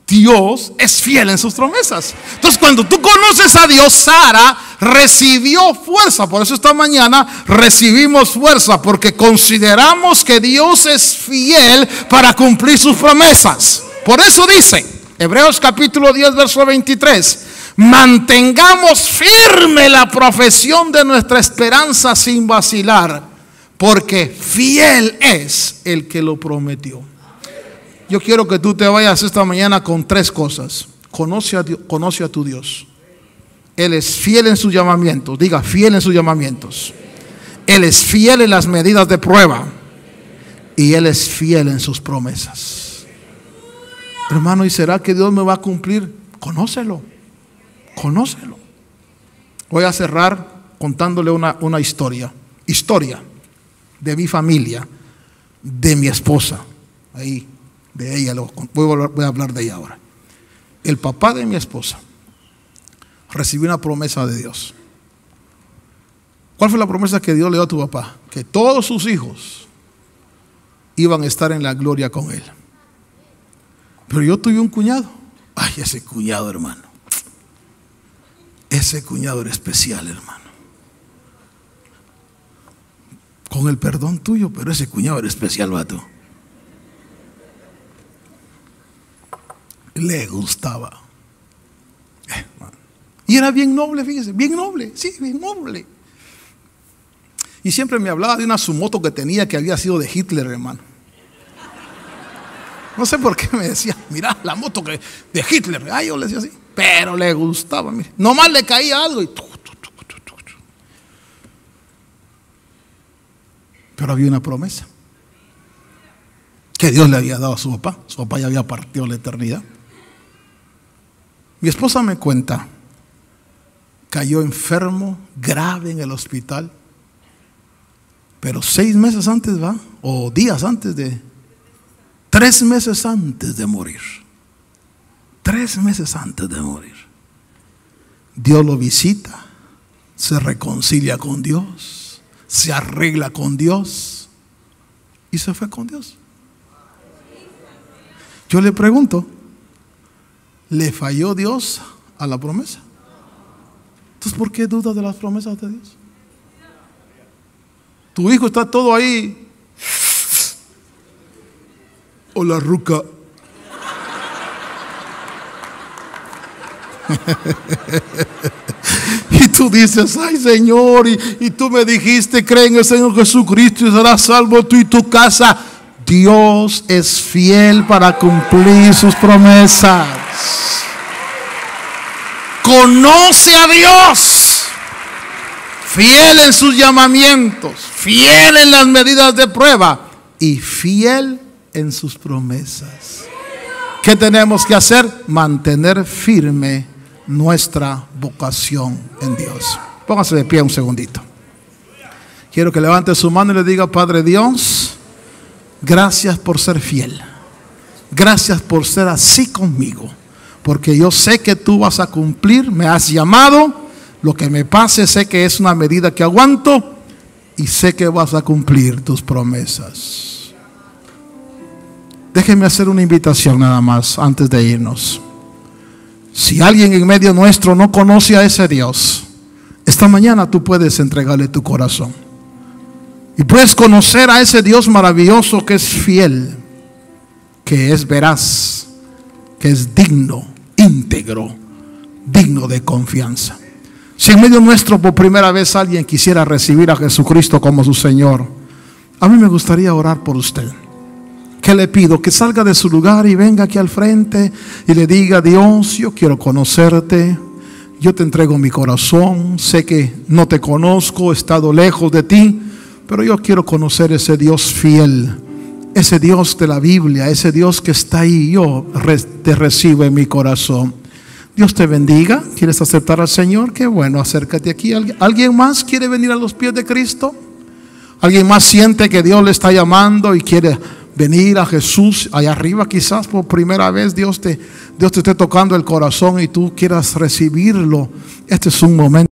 Dios es fiel en sus promesas. Entonces, cuando tú conoces a Dios, Sara recibió fuerza. Por eso esta mañana recibimos fuerza, porque consideramos que Dios es fiel para cumplir sus promesas. Por eso dice, Hebreos capítulo 10, verso 23, mantengamos firme la profesión de nuestra esperanza sin vacilar, porque fiel es el que lo prometió. Yo quiero que tú te vayas esta mañana con tres cosas. Conoce a, tu Dios. Él es fiel en sus llamamientos. Diga, fiel en sus llamamientos. Él es fiel en las medidas de prueba. Y Él es fiel en sus promesas. Hermano, ¿y será que Dios me va a cumplir? Conócelo. Conócelo. Voy a cerrar contándole una, una historia. Historia de mi familia, de mi esposa. Ahí de ella, voy a hablar de ella ahora. El papá de mi esposa recibió una promesa de Dios. ¿Cuál fue la promesa que Dios le dio a tu papá? Que todos sus hijos iban a estar en la gloria con él. Pero yo tuve un cuñado. Ay, ese cuñado, hermano. Ese cuñado era especial, hermano. Con el perdón tuyo, pero ese cuñado era especial, vato. Le gustaba. Y era bien noble, fíjese, bien noble, sí, bien noble. Y siempre me hablaba de una su moto que tenía que había sido de Hitler, hermano. No sé por qué me decía, mira, la moto que de Hitler. Ay, yo le decía así, pero le gustaba. Mire. Nomás le caía algo y... Pero había una promesa que Dios le había dado a su papá. Su papá ya había partido a la eternidad. Mi esposa me cuenta, cayó enfermo, grave en el hospital, pero seis meses antes va, o días antes de, tres meses antes de morir, tres meses antes de morir, Dios lo visita, se reconcilia con Dios, se arregla con Dios y se fue con Dios. Yo le pregunto, ¿Le falló Dios a la promesa? Entonces, ¿por qué dudas de las promesas de Dios? Tu hijo está todo ahí. Hola, ruca. y tú dices, ay Señor, y, tú me dijiste, cree en el Señor Jesucristo y serás salvo tú y tu casa. Dios es fiel para cumplir sus promesas. Conoce a Dios. Fiel en sus llamamientos, fiel en las medidas de prueba y fiel en sus promesas. ¿Qué tenemos que hacer? Mantener firme nuestra vocación en Dios. Póngase de pie un segundito. Quiero que levante su mano y le diga, Padre Dios, Gracias por ser fiel. Gracias por ser así conmigo. Porque yo sé que tú vas a cumplir, me has llamado. Lo que me pase sé que es una medida que aguanto y sé que vas a cumplir tus promesas. Déjeme hacer una invitación nada más antes de irnos. Si alguien en medio nuestro no conoce a ese Dios, esta mañana tú puedes entregarle tu corazón. Y puedes conocer a ese Dios maravilloso que es fiel, que es veraz, que es digno, íntegro, digno de confianza. Si en medio nuestro por primera vez alguien quisiera recibir a Jesucristo como su Señor, a mí me gustaría orar por usted. ¿Qué le pido? Que salga de su lugar y venga aquí al frente y le diga, Dios, yo quiero conocerte, yo te entrego mi corazón, sé que no te conozco, he estado lejos de ti, pero yo quiero conocer ese Dios fiel, ese Dios de la Biblia, ese Dios que está ahí, yo te recibo en mi corazón. Dios te bendiga. ¿Quieres aceptar al Señor? Qué bueno, acércate aquí. ¿Alguien más quiere venir a los pies de Cristo? ¿Alguien más siente que Dios le está llamando y quiere venir a Jesús allá arriba? Quizás por primera vez Dios te, Dios te esté tocando el corazón y tú quieras recibirlo. Este es un momento.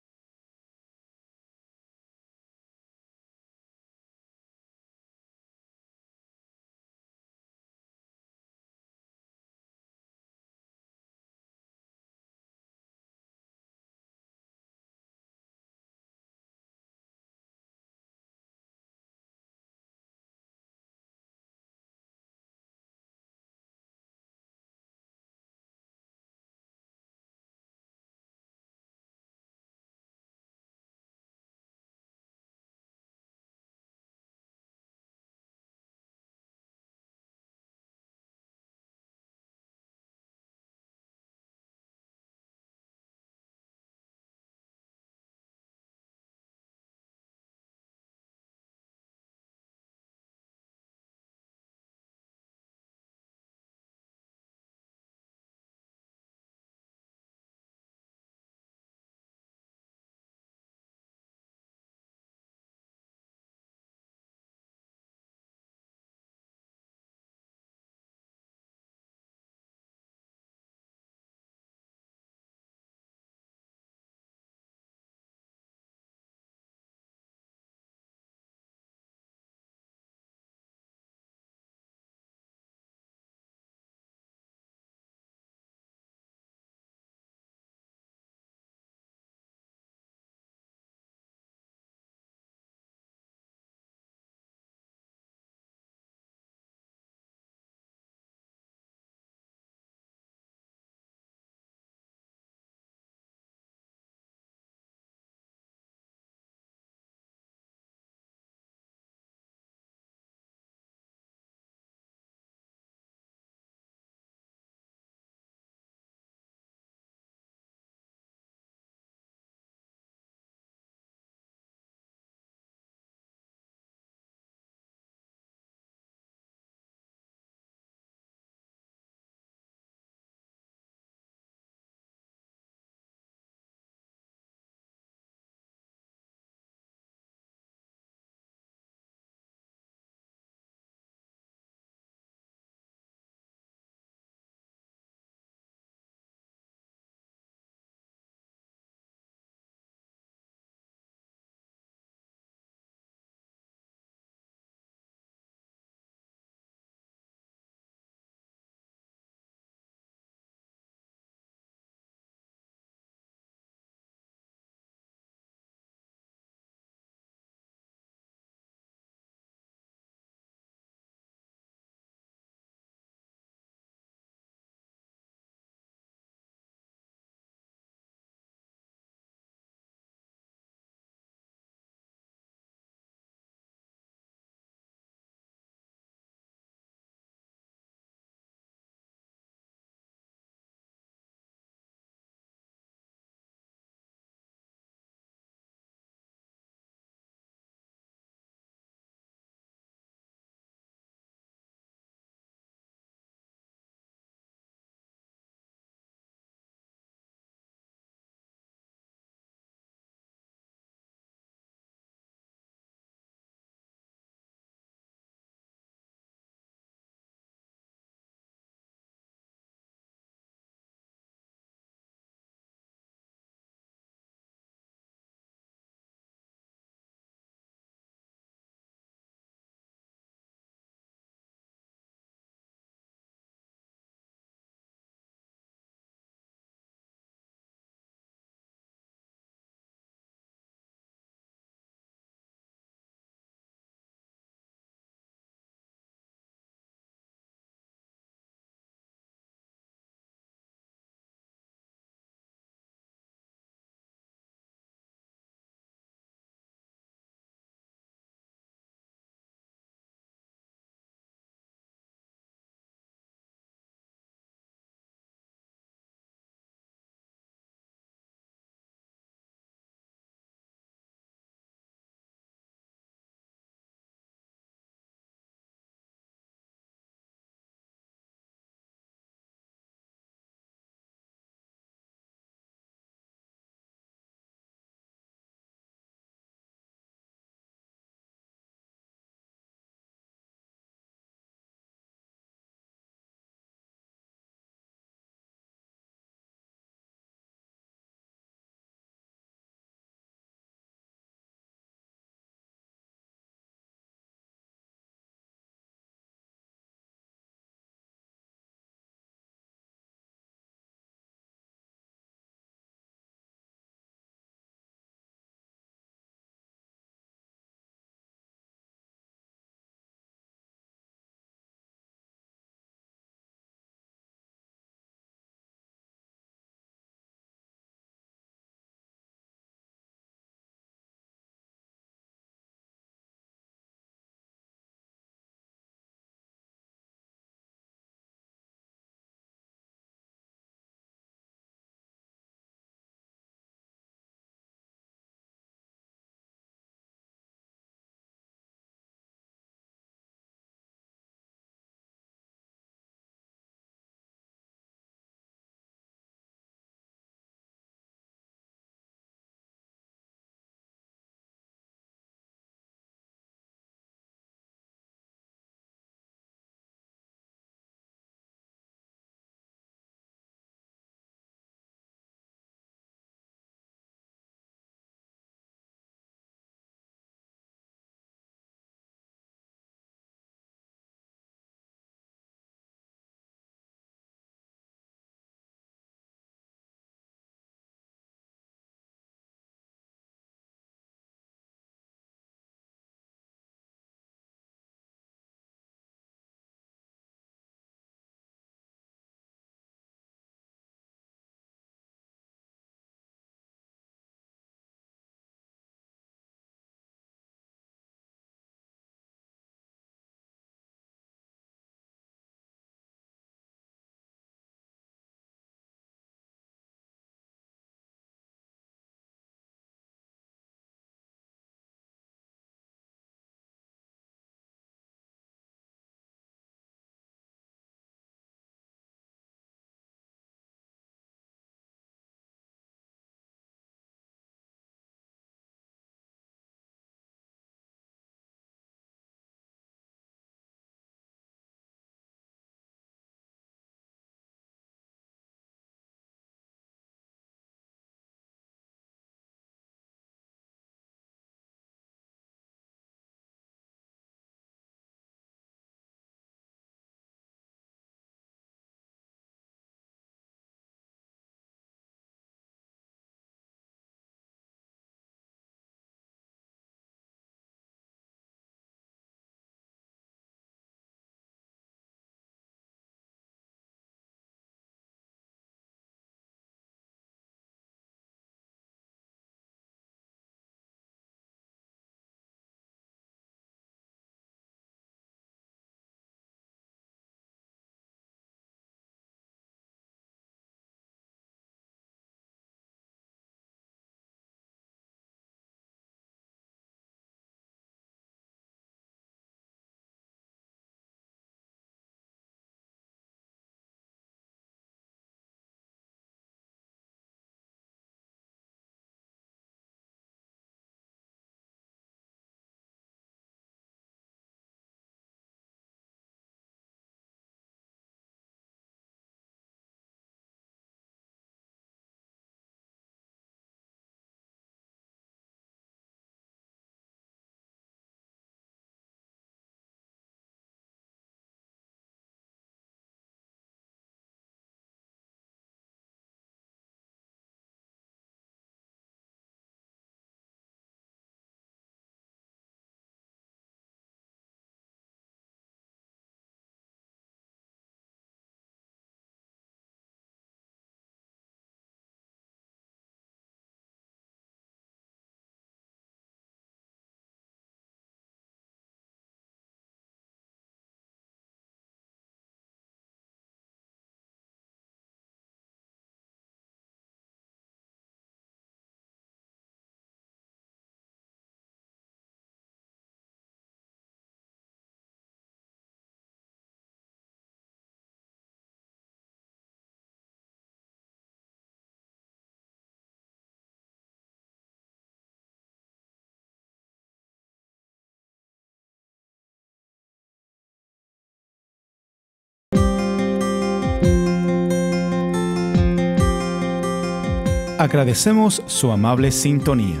Agradecemos su amable sintonía.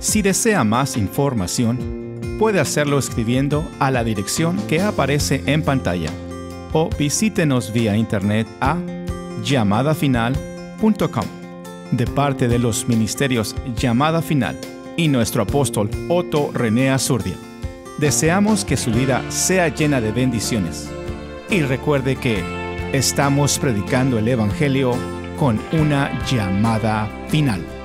Si desea más información, puede hacerlo escribiendo a la dirección que aparece en pantalla o visítenos vía internet a llamadafinal.com de parte de los ministerios Llamada Final y nuestro apóstol Otto René Azurdia. Deseamos que su vida sea llena de bendiciones y recuerde que estamos predicando el Evangelio con una llamada final.